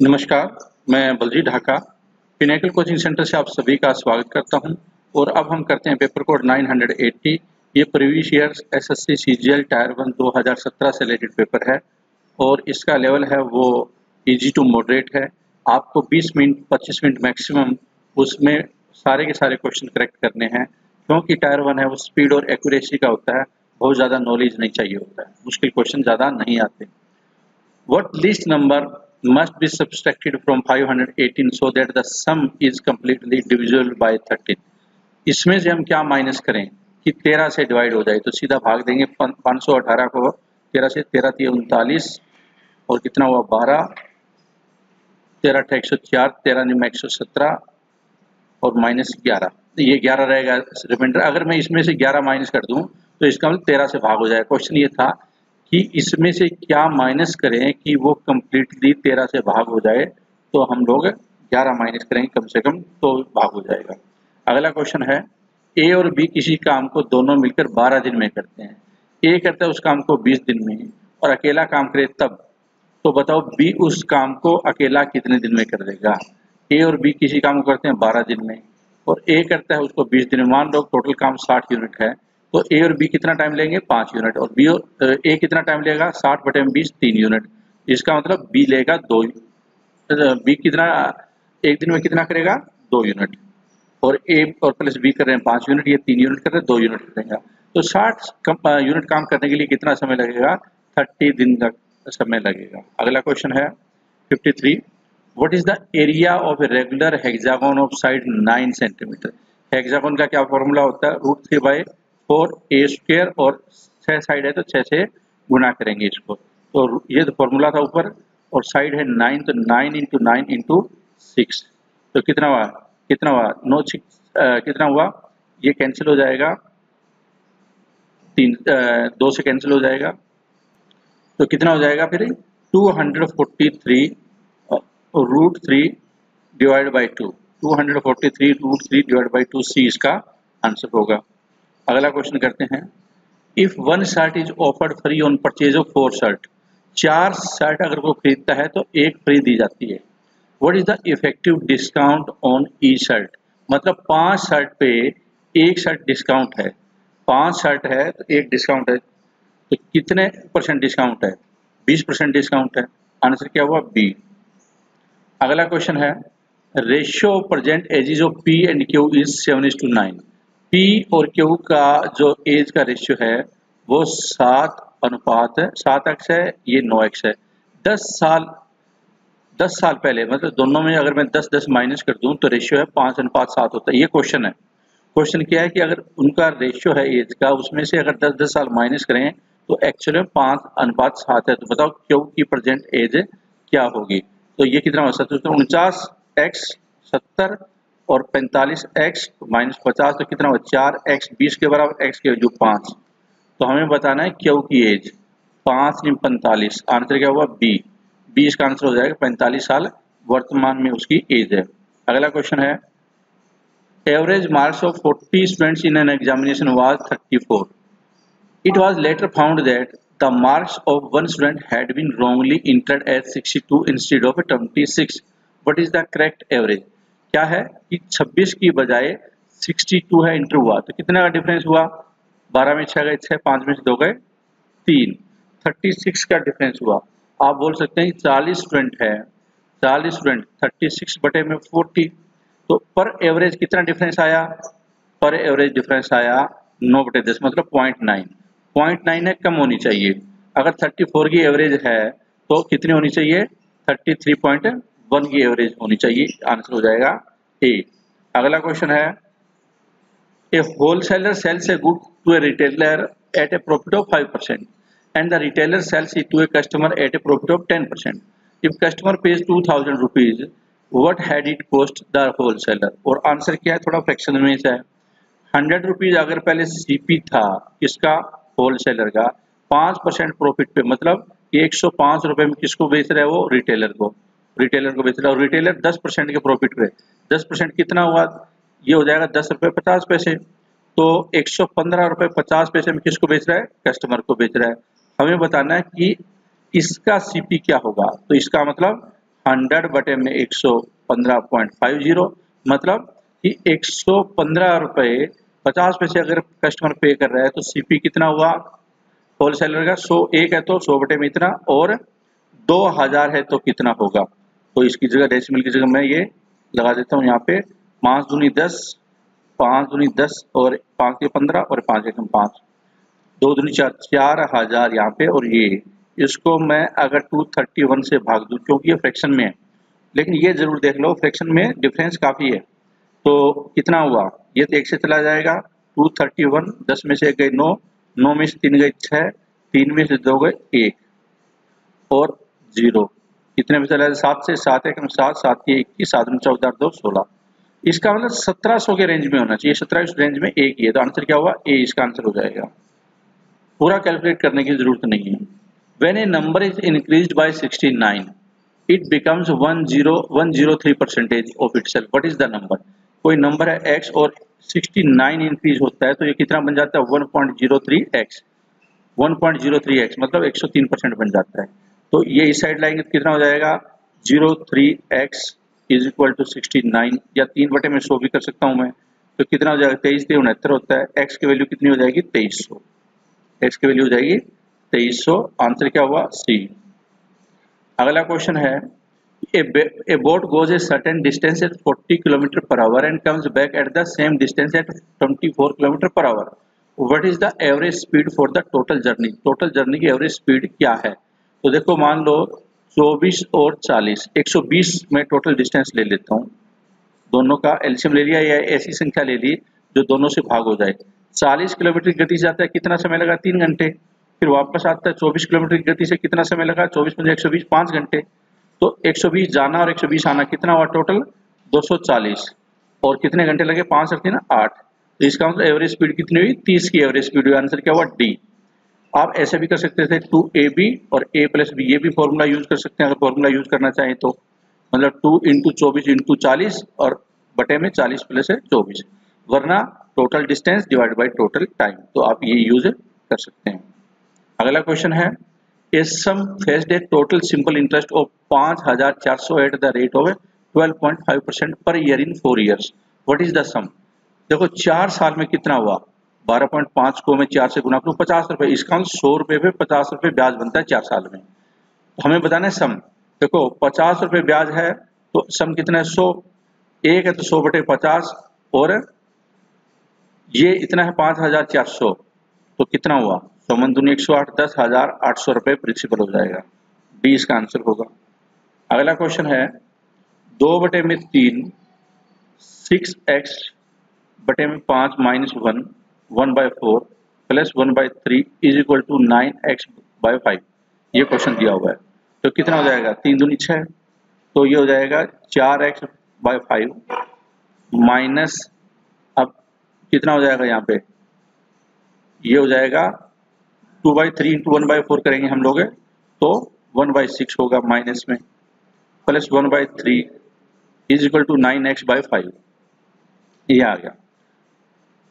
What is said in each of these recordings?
नमस्कार, मैं Balji Dhaka Pinnacle coaching centre से आप सभी का स्वागत करता हूँ। और अब हम करते हैं पेपर कोड 980 ये previous year SSC CGL tier one 2017 से रिलेटेड पेपर है। और इसका लेवल है वो इजी टू मॉडरेट है। आपको 20 मिनट 25 मिनट मैक्सिमम उसमें सारे के सारे क्वेश्चन करेक्ट करने हैं। क्योंकि टायर वन है, वो स्पीड और एक्यूरेसी का होता है। बहुत ज़्यादा नॉलेज नहीं चाहिए होता है। मुश्किल क्वेश्चन ज़्यादा नहीं आते। What least number must be subtracted from 518 so that the sum is completely divisible by 13 इसमें से हम क्या माइनस करें? कि 13 से डिवाइड हो जाए तो सीधा भाग देंगे 518 को 13 से 13 थी उनतालीस, और कितना हुआ? 12 तेरह अठा एक सौ चार, तेरह निम एक सौ सत्रह, और माइनस ग्यारह। ये ग्यारह रहेगा रिमाइंडर अगर मैं इसमें से ग्यारह माइनस कर दूँ तो इसका मतलब तेरह से भाग हो जाएगा क्वेश्चन ये था कि इसमें से क्या माइनस करें कि वो कम्प्लीटली तेरह से भाग हो जाए तो हम लोग ग्यारह माइनस करेंगे कम से कम तो भाग हो जाएगा। अगला क्वेश्चन है ए और बी किसी काम को दोनों मिलकर बारह दिन में करते हैं। ए करता है उस काम को बीस दिन में, और अकेला काम करे तब। तो बताओ बी उस काम को अकेला कितने दिन में कर देगा? ए और बी किसी काम को करते हैं बारह दिन में, और ए करता है उसको बीस दिन में। मान लो टोटल काम साठ यूनिट है तो ए और बी कितना टाइम लेंगे? पाँच यूनिट और बी और ए कितना टाइम लेगा? साठ बटे में बीस, तीन यूनिट इसका मतलब बी लेगा दो बी कितना, एक दिन में कितना करेगा? दो यूनिट और ए और प्लस बी कर रहे हैं पाँच यूनिट ये तीन यूनिट कर रहे हैं, दो यूनिट करेगा तो साठ यूनिट काम करने के लिए कितना समय लगेगा? थर्टी दिन तक समय लगेगा। अगला क्वेश्चन है fifty three what is the area of a regular hexagon of side nine centimetre hexagon का क्या फॉर्मूला होता है? Root three by four a square और छह साइड है तो छह से गुना करेंगे इसको। तो ये तो फॉर्मूला था ऊपर और साइड है नाइन तो nine into nine into six तो कितना हुआ? कितना हुआ? नो सिक्स कितना हुआ? ये कैंसिल हो जाएगा। तीन दो से कैंसिल हो जाएगा। तो कितना हो जाएगा फिर? Two hundred forty three root three divide by two two hundred forty three root three divide by two C इसका आंसर होगा। अगला क्वेश्चन करते हैं। If one shirt is offered free on purchase of four shirt चार shirt अगर वो खरीदता है तो एक फ्री दी जाती है। What is the effective discount on each shirt मतलब पाँच शर्ट पे एक शर्ट डिस्काउंट है। पाँच शर्ट है तो एक डिस्काउंट है। तो कितने परसेंट डिस्काउंट है? बीस परसेंट डिस्काउंट है। आंसर क्या हुआ? बी अगला क्वेश्चन है ratio present ages of P and Q is seven is to nine P और क्यू का जो एज का रेशियो है, वो सात अनुपात है। सात एक्स है, ये नौ एक्स है। दस साल दस साल पहले मतलब दोनों में अगर मैं दस दस माइनस कर दूँ तो रेशियो है पाँच अनुपात सात होता है। ये क्वेश्चन है। क्वेश्चन क्या है कि अगर उनका रेशियो है एज का, उसमें से अगर दस दस साल माइनस करें तो एक्चुअल में पाँच अनुपात सात है। तो बताओ क्यू की प्रेजेंट एज क्या होगी? तो ये कितना हो सकता है उनचास एक्स सत्तर और 45 एक्स माइनस पचास तो कितना हुआ? चार एक्स बीस के बराबर एक्स के जो पाँच। तो हमें बताना है क्यू की एज पाँच निम पैंतालीस, आंसर क्या हुआ? बी बी इसका आंसर हो जाएगा पैंतालीस साल वर्तमान में उसकी एज है। अगला क्वेश्चन है। Average marks of 40 students in an examination was 34 it was later found that the marks of one student had been wrongly entered as 62 instead of 26 what is the correct average? क्या है कि 26 की बजाय 62 है inter हुआ। तो कितने का डिफरेंस हुआ? 12 में छह गए, छह, पाँच में दो गए, तीन। 36 का डिफरेंस हुआ। आप बोल सकते हैं 40 स्टूडेंट है। 40 स्टूडेंट 36 बटे में 40 तो पर एवरेज कितना डिफरेंस आया? पर एवरेज डिफरेंस आया नौ बटे दस मतलब पॉइंट नाइन पॉइंट नाइन है, कम होनी चाहिए। अगर 34 की एवरेज है तो कितनी होनी चाहिए? 33.1 वन की एवरेज होनी चाहिए आंसर हो जाएगा ए अगला क्वेश्चन है a wholesaler sells a good to a retailer at a profit of five percent and retailer sells it to a customer at a profit of ten percent if customer pays two thousand rupees what had it cost the wholesaler और answer क्या है, थोड़ा fraction में से है। Hundred rupees अगर पहले CP था, किसका? होलसेलर का। पाँच परसेंट प्रॉफिट पे मतलब एक सौ पाँच रुपए में किसको बेच रहे है? रिटेलर को। रिटेलर को बेच रहा है और रिटेलर दस परसेंट के प्रॉफिट पे दस परसेंट कितना हुआ? ये हो जाएगा दस रुपये पचास पैसे। तो एक सौ पंद्रह रुपये पचास पैसे में किसको बेच रहा है? कस्टमर को बेच रहा है। हमें बताना है कि इसका सीपी क्या होगा? तो इसका मतलब हंड्रेड बटे में एक मतलब कि एक सौ पचास पैसे अगर कस्टमर पे कर रहा है तो सीपी कितना हुआ? होलसेलर का सौ एक है तो सौ बटे में इतना, और दो हज़ार है तो कितना होगा? तो इसकी जगह डेसिमल की जगह मैं ये लगा देता हूँ यहाँ पे। पाँच दूनी दस, पाँच दूनी दस और पाँच के पंद्रह और पाँच एक पाँच। दो दूनी चार चार हज़ार यहाँ पे और ये। इसको मैं अगर टू थर्टी वन से भाग दूँ, क्योंकि ये फ्रैक्शन में है। लेकिन ये ज़रूर देख लो फ्रैक्शन में डिफरेंस काफ़ी है। तो कितना हुआ? ये तो एक से चला जाएगा। टू थर्टी वन दस में से गए नौ नौ में से तीन गए छः तीन में से दो गए एक और ज़ीरो कितने में चला सात से सात एक सात सात की इक्कीस सात चौदह दो, सोलह। इसका मतलब सत्रह सौ के रेंज में होना चाहिए। सत्रह इस रेंज में एक ही है। तो आंसर क्या हुआ? ए इसका आंसर हो जाएगा। पूरा कैलकुलेट करने की ज़रूरत नहीं है। When a number is increase by 69 it becomes 103 percentage of itself what is the number कोई नंबर है x और 69 इंक्रीज होता है तो ये कितना बन जाता है? 1.03 x 1.03 x मतलब 103 परसेंट बन जाता है। तो ये इस साइड लाएँगे तो कितना हो जाएगा? Zero three x is equal to sixty nine या तीन बटे में सो भी कर सकता हूँ मैं। तो कितना हो जाएगा? तेईस दे उनहत्तर होता है। एक्स की वैल्यू कितनी हो जाएगी? तेईस सौ। एक्स की वैल्यू हो जाएगी तेईस सौ। आंसर क्या हुआ? सी। अगला क्वेश्चन है a boat goes a certain distance at forty kilometre per hour and comes back at the same distance at twenty kilometre per hour what is the average speed for the total journey total journey की average speed क्या है? तो देखो, मान लो 24 और 40 120 में total distance ले लेता हूँ। दोनों का एल्शियम ले लिया या ऐसी संख्या ले ली, जो दोनों से भाग हो जाए। 40 किलोमीटर की गति से जाता है, कितना समय लगा? तीन घंटे। फिर वापस आता है 24 किलोमीटर की गति से कितना समय लगा? 24 में 120 पाँच घंटे। तो 120 जाना और 120 आना, कितना हुआ टोटल 240 और कितने घंटे लगे? पाँच रखते ना आठ। तो इसका मतलब एवरेज स्पीड कितनी हुई? तीस की एवरेज स्पीड हुई। आंसर क्या हुआ? डी आप ऐसे भी कर सकते थे टू ए बी और ए प्लस बी ये भी फॉर्मूला यूज़ कर सकते हैं, अगर फॉर्मूला यूज़ करना चाहें तो। मतलब टू इंटू चौबीस इंटू चालीस और बटे में चालीस प्लस है चौबीस। वरना total distance divide by total time तो आप ये यूज़ कर सकते हैं। अगला क्वेश्चन है a sum faced a total simple interest of पाँच हज़ार चार सौ at the rate of twelve point five percent per year in four years what is the sum देखो, चार साल में कितना हुआ? बारह पॉइंट पाँच को मैं चार से गुना करूँ, पचास रुपए। इसका सौ रुपए पे पचास रुपए ब्याज बनता है चार साल में। तो हमें बताना है सम। देखो, पचास रुपए ब्याज है तो सम कितना है? सौ। एक है तो सौ बटे पचास और ये इतना है पाँच हज़ार चार सौ। तो कितना हुआ? सोमन दुनिया एक सौ आठ, दस हज़ार आठ सौ रुपए प्रिंसिपल हो जाएगा। बी इसका आंसर होगा। अगला क्वेश्चन है, दो बटे में तीन सिक्स एक्स बटे में पाँच minus one one by four plus one by three is equal to nine x by five. ये क्वेश्चन दिया हुआ है। तो कितना हो जाएगा? तीन दूनी छः तो ये हो जाएगा चार एक्स बाय फाइव माइनस, अब कितना हो जाएगा यहाँ पे? ये हो जाएगा two by three into one by four करेंगे हम लोग। तो वन बाई सिक्स होगा माइनस में। Plus one by three is equal to nine x by five. ये आ गया।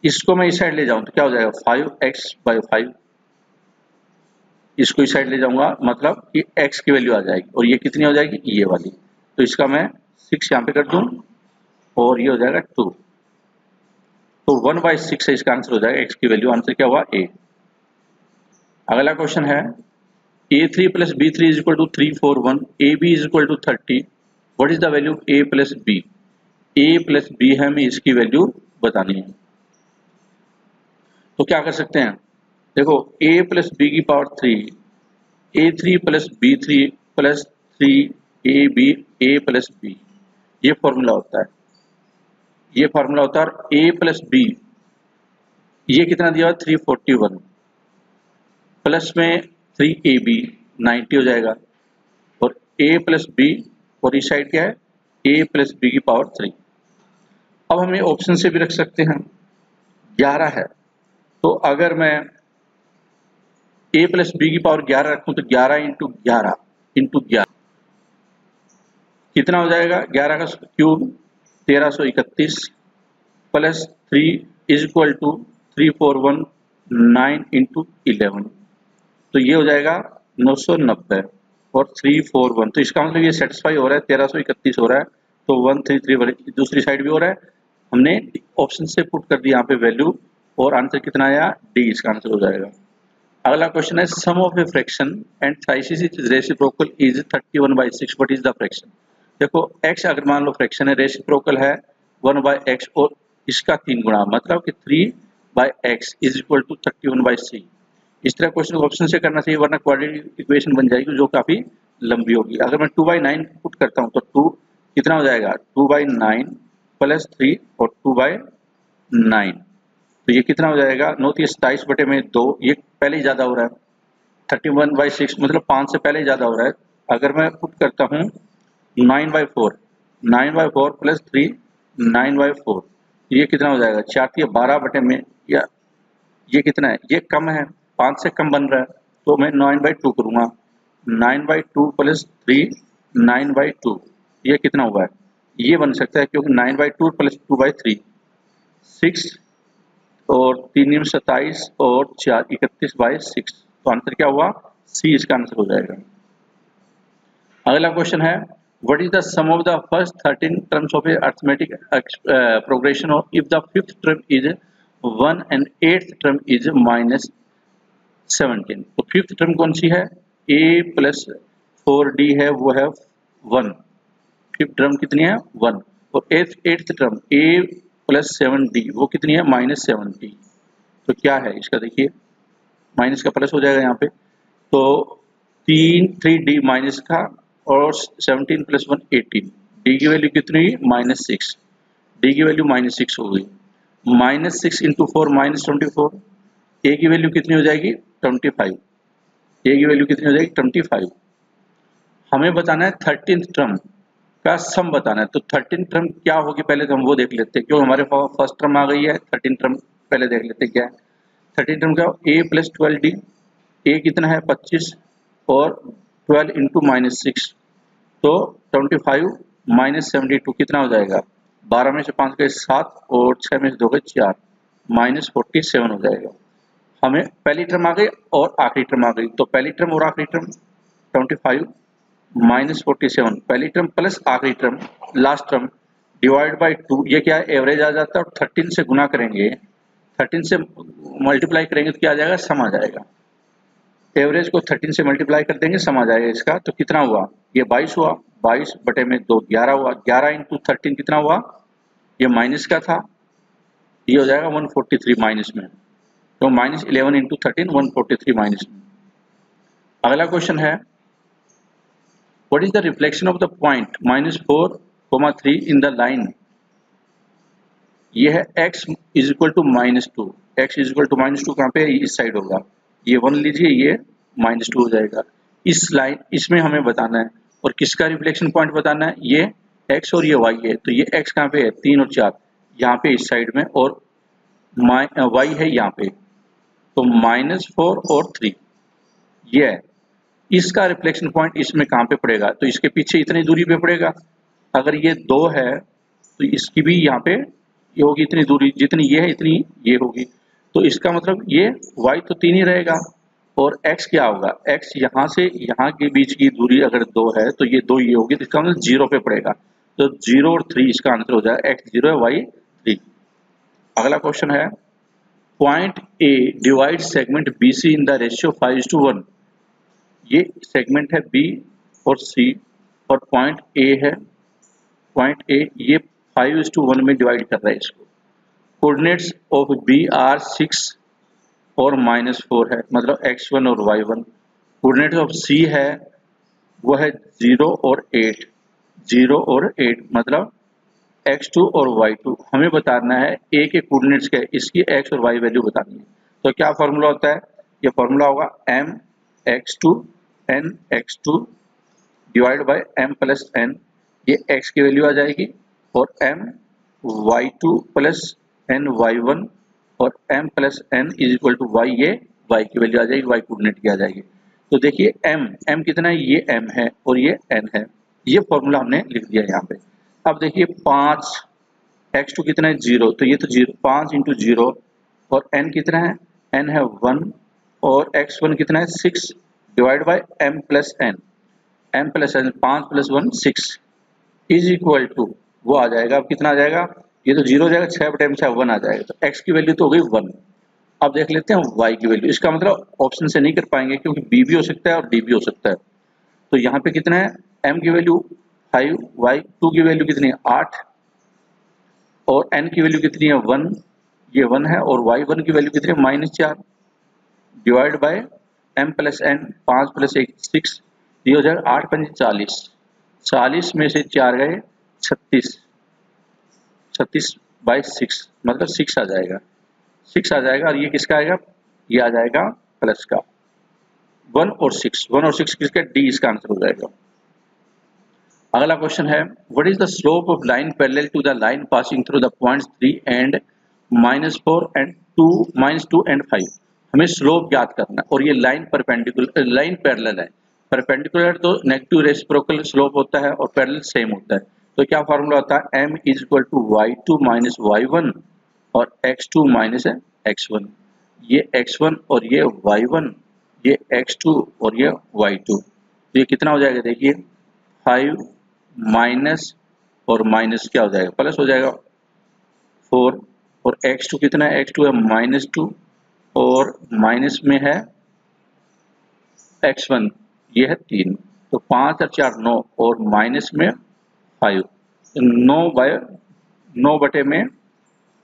इसको मैं इस साइड ले जाऊँ तो क्या हो जाएगा? फाइव एक्स बाई फाइव इसको इस साइड ले जाऊँगा मतलब कि एक्स की वैल्यू आ जाएगी। और ये कितनी हो जाएगी? ये वाली। तो इसका मैं सिक्स यहाँ पे कर दूँ, और ये हो जाएगा टू तो वन बाई सिक्स है, इसका आंसर हो जाएगा एक्स की वैल्यू आंसर क्या हुआ? ए अगला क्वेश्चन है a three plus b three is equal to three four one a b is equal to thirty what is the value a plus b a plus b है हमें इसकी value बतानी है। तो क्या कर सकते हैं? देखो, a प्लस बी की power three a three plus b three plus three a b a plus b ये फॉर्मूला होता है। ये फॉर्मूला होता है ए प्लस बी ये कितना दिया? हुआ थ्री फोर्टी वन प्लस में थ्री ए बी नाइन्टी हो जाएगा। और ए प्लस बी और इस साइड क्या है? ए प्लस बी की पावर थ्री अब हम ये ऑप्शन से भी रख सकते हैं। ग्यारह है। तो अगर मैं ए प्लस बी की पावर ग्यारह रखूँ तो ग्यारह इंटू ग्यारह इंटू ग्यारह। कितना हो जाएगा? ग्यारह का क्यूब तेरह सौ इकतीस plus three is equal to three four one nine into eleven तो ये हो जाएगा नौ सौ नब्बे और थ्री फोर वन तो इसका मतलब ये सेटिस्फाई हो रहा है, तेरह सौ इकतीस हो रहा है तो वन थ्री थ्री दूसरी साइड भी हो रहा है। हमने ऑप्शन से पुट कर दिया यहाँ पे वैल्यू और आंसर कितना आया? डी इसका आंसर हो जाएगा। अगला क्वेश्चन है sum of a fraction and thrice its is reciprocal is 31 by six what is the fraction देखो, x अगर मान लो फ्रैक्शन है रेसिप्रोकल है 1 बाई एक्स और इसका तीन गुणा मतलब कि 3 by x is equal to thirty one by c इस तरह क्वेश्चन को ऑप्शन से करना चाहिए, वरना क्वाड्रेटिक इक्वेशन बन जाएगी, जो काफ़ी लंबी होगी। अगर मैं टू बाई नाइन पुट करता हूँ तो टू कितना हो जाएगा? Two by nine plus three और टू बाई नाइन तो ये कितना हो जाएगा? नौ तीस सताइस बटे में दो, ये पहले ही ज़्यादा हो रहा है। थर्टी वन बाई सिक्स मतलब पाँच से पहले ही ज़्यादा हो रहा है। अगर मैं पुट करता हूँ, nine by four, nine by four plus three, nine by four, ये कितना हो जाएगा? चार बारह बटे में, या ये कितना है? ये कम है, पाँच से कम बन रहा है तो मैं नाइन बाई टू करूँगा। Nine by two plus three, nine by two, ये कितना हुआ है? ये बन सकता है, क्योंकि nine by two plus two by three, six और तीन सत्ताईस और चार इकतीस बाईस सिक्स। तो आंसर क्या हुआ? सी इसका आंसर हो जाएगा। अगला क्वेश्चन है the sum of the first 13 terms of a arithmetic uh, progression of if the fifth term is 1 and eighth term is minus seventeen तो फिफ्थ टर्म कौन सी है? ए प्लस फोर डी है वो है वन फिफ्थ टर्म कितनी है? One और eighth term a plus seven d वो कितनी है? माइनस सेवन डी तो क्या है इसका देखिए। माइनस का प्लस हो जाएगा यहाँ पे। तो तीन थ्री डी माइनस का और seventeen plus one eighteen d की वैल्यू कितनी हुई? माइनस सिक्स डी की वैल्यू माइनस सिक्स हो गई। Minus six into four minus twenty four a की वैल्यू कितनी हो जाएगी? ट्वेंटी फाइव ए की वैल्यू कितनी हो जाएगी? ट्वेंटी फाइव हमें बताना है थर्टीन टर्म का सम बताना है। तो थर्टीन टर्म क्या होगी? पहले तो हम वो देख लेते हैं। क्यों? हमारे फ़र्स्ट टर्म आ गई है। थर्टीन टर्म पहले देख लेते हैं क्या है। थर्टीन टर्म क्या a plus twelve d a कितना है? पच्चीस और ट्वेल्व इंटू माइनस सिक्स तो twenty five minus seventy two कितना हो जाएगा? बारह में से पाँच गए सात और छः में से दो गए चार। माइनस फोर्टी सेवन हो जाएगा। हमें पहली टर्म आ गई और आखिरी टर्म आ गई। तो पहली टर्म और आखिरी टर्म 25 माइनस फोर्टी सेवन, पहली टर्म प्लस आखिरी term last term divide by two ये क्या है? एवरेज आ जाता है और थर्टीन से गुना करेंगे थर्टीन से मल्टीप्लाई करेंगे तो क्या आ जाएगा? सम आ जाएगा। एवरेज को थर्टीन से मल्टीप्लाई कर देंगे, सम आ जाएगा इसका। तो कितना हुआ? ये बाईस हुआ। बाईस बटे में दो, ग्यारह हुआ। ग्यारह इंटू थर्टीन कितना हुआ? ये माइनस का था। ये हो जाएगा वन फोर्टी थ्री माइनस में। तो minus eleven into thirteen one forty three minus में। अगला क्वेश्चन है what is the reflection of the point? Minus four comma three in the line ये है x is equal to minus two x is equal to minus two कहाँ पे? इस side होगा। ये वन लीजिए, ये माइनस टू हो जाएगा। इस लाइन इसमें हमें बताना है। और किसका रिफ्लेक्शन पॉइंट बताना है? ये x और ये y है। तो ये x कहाँ पे है? तीन और चार। यहाँ पे इस साइड में और y है यहाँ पे। तो माइनस फोर और थ्री ये है। इसका रिफ्लेक्शन पॉइंट इसमें कहाँ पे पड़ेगा? तो इसके पीछे इतनी दूरी पे पड़ेगा। अगर ये दो है तो इसकी भी यहाँ पे ये होगी इतनी दूरी। जितनी ये है, इतनी ये होगी। तो इसका मतलब ये वाई तो तीन ही रहेगा। और एक्स क्या होगा? एक्स यहाँ से यहाँ के बीच की दूरी अगर दो है तो ये दो ये होगी तो इसका मतलब ज़ीरो पे पड़ेगा। तो ज़ीरो और थ्री इसका आंसर हो जाएगा। एक्स ज़ीरो है, y थ्री अगला क्वेश्चन है। Point A divide segment B C in the ratio five to one ये सेगमेंट है बी और सी और पॉइंट ए है। पॉइंट ए ये फाइव इज़ टू वन में डिवाइड कर रहा है इसको। Coordinates of B are six और माइनस फोर है। मतलब एक्स वन और y one coordinates of C है वो है ज़ीरो और एट ज़ीरो और एट मतलब एक्स टू और वाई टू हमें बताना है ए के कोऑर्डिनेट्स क्या है। इसकी एक्स और वाई वैल्यू बतानी है। तो क्या फॉर्मूला होता है? ये फॉर्मूला होगा m x2 n x2 divide by m plus n, ये x की वैल्यू आ जाएगी और m y2 plus n y1 और m plus n is equal to y, ये y की वैल्यू आ जाएगी, y कोऑर्डिनेट की आ जाएगी। तो देखिए m m कितना है? ये m है और ये n है। ये फॉर्मूला हमने लिख दिया यहाँ पे। अब देखिए पाँच एक्स टू कितना है? ज़ीरो तो ये तो ज़ीरो पाँच इंटू ज़ीरो और एन कितना है? एन है वन और एक्स वन कितना है? Six divide by m plus n m plus n पाँच plus one six is equal to वो आ जाएगा। अब कितना आ जाएगा? ये तो ज़ीरो हो जाएगा छः बटे से वन आ जाएगा। तो एक्स की वैल्यू तो हो गई वन अब देख लेते हैं वाई की वैल्यू इसका मतलब ऑप्शन से नहीं कर पाएँगे, क्योंकि बी भी हो सकता है और डी भी हो सकता है। तो यहाँ पे कितना है? एम की वैल्यू फाइव वाई टू की वैल्यू कितनी है? आठ। और एन की वैल्यू कितनी है? वन ये वन है और वाई वन की वैल्यू कितनी है? माइनस चार। Divide by m plus n पाँच प्लस एक सिक्स ये हो जाएगा आठ पंच चालीस। चालीस में से चार गए छत्तीस। छत्तीस बाई सिक्स मतलब सिक्स आ जाएगा। सिक्स आ जाएगा और ये किसका आएगा? ये आ जाएगा प्लस का। वन और सिक्स, वन और सिक्स किसका? डी इसका आंसर हो जाएगा। अगला क्वेश्चन है what is the slope of line parallel to the line passing through the points three and minus four and two minus two and five हमें slope याद करना है। और ये लाइन परपेंडिकुलर लाइन पैरेलल है। परपेंडिकुलर तो negative reciprocal slope होता है और पैरेलल सेम होता है। तो क्या फॉर्मूला होता है? M is equal to y two minus y one और x2 टू माइनस है x1 ये x1 और ये y1 ये x2 और ये y2 तो ये कितना हो जाएगा देखिए फाइव माइनस और माइनस क्या हो जाएगा? प्लस हो जाएगा फोर और x2 कितना है? X2 है माइनस टू और माइनस में है एक्स वन, ये है तीन। तो पाँच और चार नौ और माइनस में फाइव। नौ बाय, नौ बटे में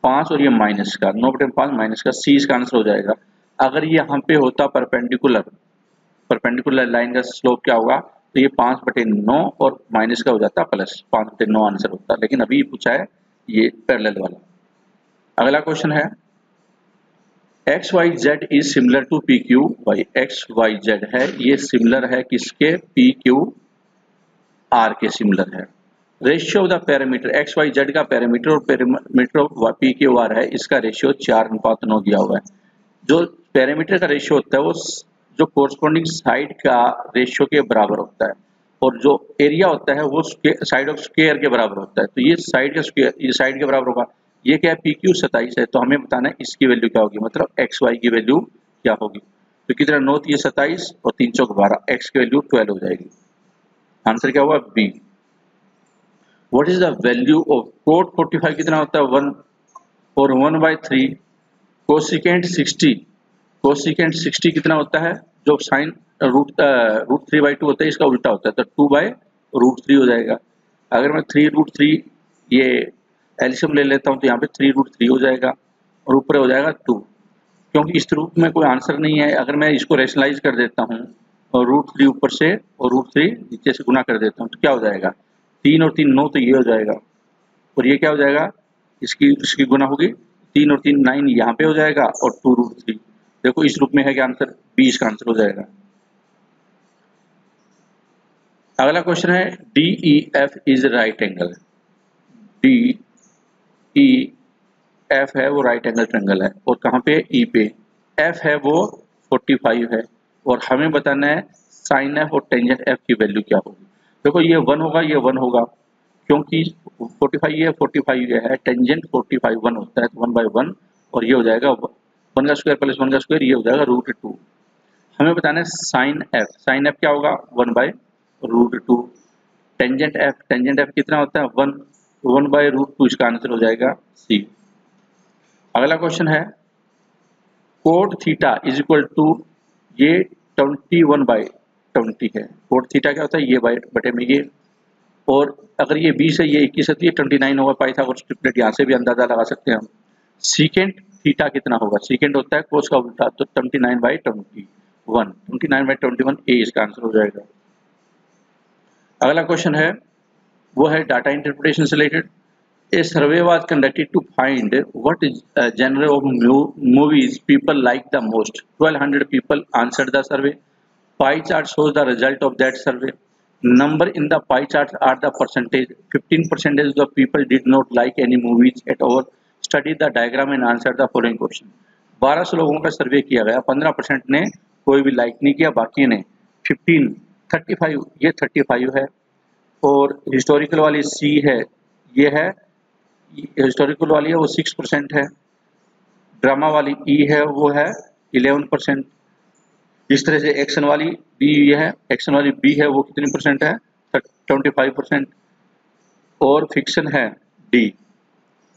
पाँच और ये माइनस का, नौ बटे में पाँच माइनस का सी इसका आंसर हो जाएगा। अगर ये यहाँ पे होता परपेंडिकुलर परपेंडिकुलर लाइन का स्लोप क्या होगा? तो ये पाँच बटे नौ और माइनस का हो जाता प्लस, पाँच बटे नौ आंसर होता। लेकिन अभी पूछा है ये पैरेलल वाला। अगला क्वेश्चन है x y z is similar to p q y x y z है, ये सिमिलर है किसके? पी क्यू आर के सिमिलर है। Ratio of the parameter x y z का पैरामीटर और parameter of p q r है, इसका रेशियो चार अनुपात नौ दिया हुआ है। जो पैरामीटर का रेशियो होता है, वो जो कोरस्पॉन्डिंग साइड का रेशियो के बराबर होता है। और जो एरिया होता है, वो साइड ऑफ़ स्क्वेयर के बराबर होता है। तो ये साइड का स्क्वेयर ये साइड के बराबर होगा। ये क्या है? पी क्यू सताइस है तो हमें बताना है इसकी वैल्यू क्या होगी? मतलब एक्स वाई की वैल्यू क्या होगी? तो कितना नौ ये सताइस और तीन सौ बारह एक्स की वैल्यू ट्वेल्व हो जाएगी। आंसर क्या हुआ? B what is the value of cot 45 कितना होता है? वन और one by three cosecant 60 cosecant 60 कितना होता है? जो sine root root three by two होता है, इसका उल्टा होता है तो टू बाई रूट थ्री हो जाएगा। अगर मैं थ्री रूट थ्री ये एल्शियम ले लेता हूँ तो यहाँ पे थ्री रूट थ्री हो जाएगा और ऊपर हो जाएगा टू क्योंकि इस रूप में कोई आंसर नहीं है, अगर मैं इसको रेशनलाइज कर देता हूँ और रूट थ्री ऊपर से और रूट थ्री नीचे से गुना कर देता हूँ तो क्या हो जाएगा? तीन और तीन नौ तो ये हो जाएगा। और ये क्या हो जाएगा? इसकी इसकी गुना होगी। तीन और तीन नाइन यहाँ पे हो जाएगा और टू रूट थ्री देखो, इस रूप में है कि आंसर बी इसका आंसर हो जाएगा। अगला क्वेश्चन है D E F is right angle D E F है वो राइट एंगल ट्रेंगल है और कहाँ पे? ई e पे। एफ़ है वो 45 है। और हमें बताना है साइन एफ़ और टेंजेंट एफ़ की वैल्यू क्या होगी। देखो, ये वन होगा, ये वन होगा। क्योंकि 45 ये 45 ये है टेंजेंट 45 वन होता है तो वन बाई वन और ये हो जाएगा वन का स्क्वायर प्लस वन का स्क्वायर ये हो जाएगा रूट टू हमें बताना है साइन एफ़ साइन एफ़ क्या होगा? One by root two tangent F tangent F कितना होता है? One one by root two इसका आंसर हो जाएगा सी अगला क्वेश्चन है cot theta is equal to ये ट्वेंटी वन बाई ट्वेंटी है। कोट थीटा क्या होता है? ये बटे में ये और अगर ये बीस है ये इक्कीस है तो ये ट्वेंटी नाइन होगा। पाइथागोरस ट्रिपलेट यहाँ से भी अंदाज़ा लगा सकते हैं हम। सीकेंड थीटा कितना होगा? सीकेंड होता है कोस का उल्टा तो twenty nine by twenty one twenty nine by twenty one A इसका आंसर हो जाएगा। अगला क्वेश्चन है वो है डाटा इंटरप्रिटेशन से related a survey was conducted to find what genre of movies people like the most 1200 people answered the survey pie chart shows the result of that survey number in the pie chart are the percentage 15 percentage of people did not like any movies at all study the diagram and answer the following question 1200 लोगों का सर्वे किया गया। 15% ने कोई भी like नहीं किया, बाकी ने 15 35 ये 35 है। और हिस्टोरिकल वाली सी है, ये है हिस्टोरिकल वाली है, वो सिक्स परसेंट है। ड्रामा वाली ई e है, वो है 11 परसेंट इस तरह से एक्शन वाली बी ये है एक्शन वाली बी है, वो कितनी परसेंट है? ट्वेंटी फाइव परसेंट और फिक्शन है डी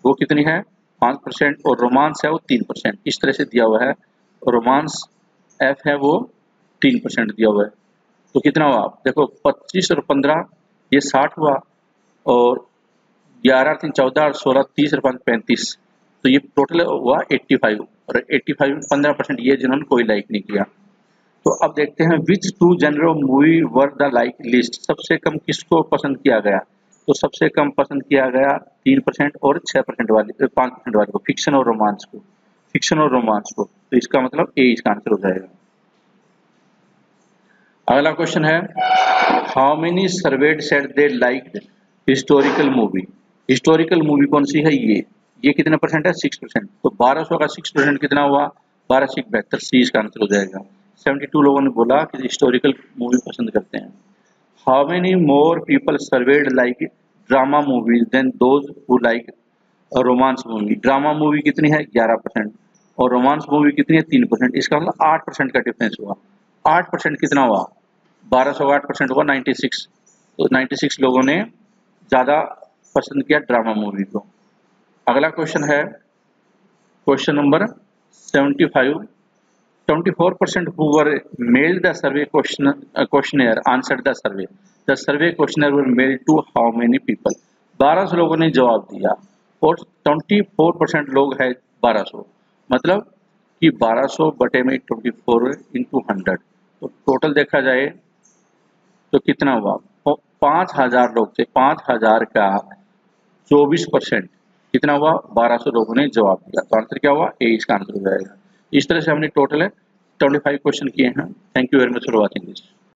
वो कितनी है? पाँच परसेंट और रोमांस है, वो तीन परसेंट इस तरह से दिया हुआ है। रोमांस एफ़ है, वो तीन परसेंट दिया हुआ है। तो कितना हुआ? देखो, पच्चीस और पंद्रह ये साठ हुआ और ग्यारह तीन चौदह सोलह तीस और पाँच पैंतीस। तो ये टोटल हुआ एट्टी फाइव और एट्टी फाइव में पंद्रह परसेंट ये जिन्होंने कोई लाइक नहीं किया। तो अब देखते हैं which to general movie were the like list सबसे कम किसको पसंद किया गया? तो सबसे कम पसंद किया गया तीन परसेंट और छः परसेंट वाले, पाँच परसेंट वाले को फिक्शन और रोमांस को। फिक्शन और रोमांस को। तो इसका मतलब ए इसका आंसर हो जाएगा। अगला क्वेश्चन है how many surveyed said they like historical movie historical movie कौन सी है ये? ये कितना परसेंट है? सिक्स परसेंट तो बारह सौ का सिक्स परसेंट कितना हुआ? बारह से बेहतर सी इसका आंसर हो जाएगा. सेवेंटी टू लोगों ने बोला कि हिस्टोरिकल मूवी पसंद करते हैं. How many more people surveyed like drama movies than those who like romance movie drama movie कितनी है? ग्यारह परसेंट और रोमांस मूवी कितनी है? तीन परसेंट इसका मतलब आठ परसेंट का डिफरेंस हुआ. आठ परसेंट कितना हुआ? बारह सौ आठ परसेंट हुआ नाइन्टी सिक्स तो नाइन्टी सिक्स लोगों ने ज़्यादा पसंद किया ड्रामा मूवी को। अगला क्वेश्चन है। Question number seventy five twenty four percent whoever mail the survey question questionnaire answer the survey the survey questionnaire were mail to how many people बारह सौ लोगों ने जवाब दिया। और ट्वेंटी फोर परसेंट लोग है बारह सौ। मतलब कि 1200 सौ बटे में ट्वेंटी फोर इंटू हंड्रेड तो टोटल देखा जाए तो कितना हुआ? पाँच हज़ार लोग थे, पाँच हज़ार का चौबीस परसेंट। कितना हुआ? बारह लोगों ने जवाब दिया। तो आंसर क्या हुआ? ए इसका आंसर हो जाएगा। इस तरह से हमने टोटल है। ट्वेंटी फाइव क्वेश्चन किए हैं। Thank you very much for watching this